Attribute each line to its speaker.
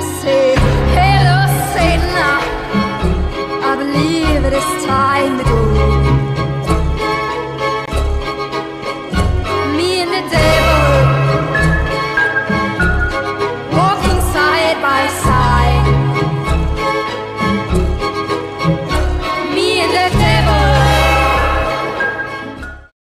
Speaker 1: nascer.